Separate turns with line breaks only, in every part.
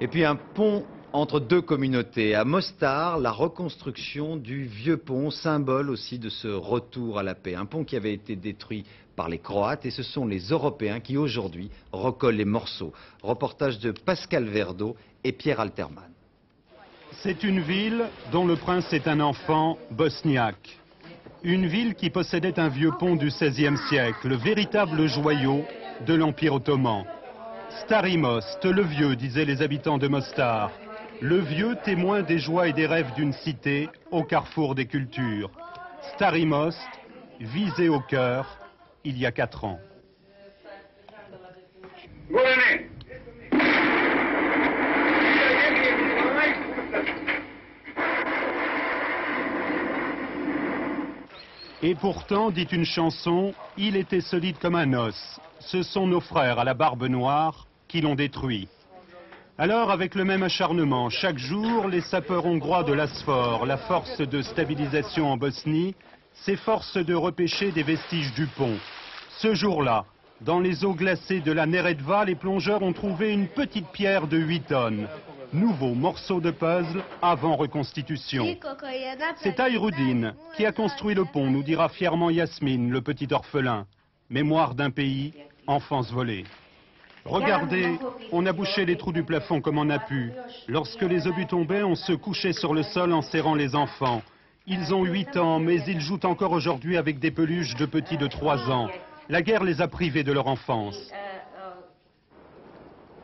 Et puis un pont entre deux communautés. À Mostar, la reconstruction du vieux pont, symbole aussi de ce retour à la paix. Un pont qui avait été détruit par les Croates et ce sont les Européens qui aujourd'hui recollent les morceaux. Reportage de Pascal Verdeau et Pierre Alterman.
C'est une ville dont le prince est un enfant bosniaque. Une ville qui possédait un vieux pont du XVIe siècle, le véritable joyau de l'Empire ottoman. Starimost, le vieux, disaient les habitants de Mostar. Le vieux témoin des joies et des rêves d'une cité au carrefour des cultures. Starimost, visé au cœur il y a quatre ans. Et pourtant, dit une chanson, il était solide comme un os. Ce sont nos frères à la barbe noire qui l'ont détruit. Alors, avec le même acharnement, chaque jour, les sapeurs hongrois de l'ASFOR, la force de stabilisation en Bosnie, s'efforcent de repêcher des vestiges du pont. Ce jour-là, dans les eaux glacées de la Neretva, les plongeurs ont trouvé une petite pierre de 8 tonnes. Nouveau morceau de puzzle avant reconstitution. C'est Aïroudine qui a construit le pont, nous dira fièrement Yasmine, le petit orphelin. Mémoire d'un pays, enfance volée. Regardez, on a bouché les trous du plafond comme on a pu. Lorsque les obus tombaient, on se couchait sur le sol en serrant les enfants. Ils ont 8 ans, mais ils jouent encore aujourd'hui avec des peluches de petits de 3 ans. La guerre les a privés de leur enfance.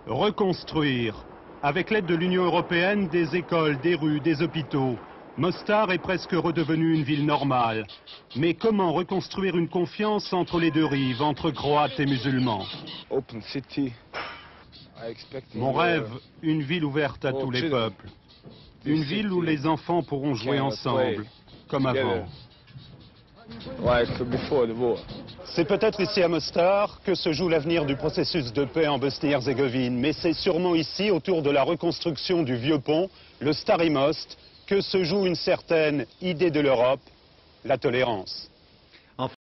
Reconstruire, avec l'aide de l'Union européenne, des écoles, des rues, des hôpitaux. Mostar est presque redevenu une ville normale. Mais comment reconstruire une confiance entre les deux rives, entre Croates et musulmans Mon rêve, une ville ouverte à tous les peuples. Une ville où les enfants pourront jouer ensemble, comme avant. C'est peut-être ici à Mostar que se joue l'avenir du processus de paix en Bosnie-Herzégovine, mais c'est sûrement ici, autour de la reconstruction du vieux pont, le Stari Most, que se joue une certaine idée de l'Europe, la tolérance.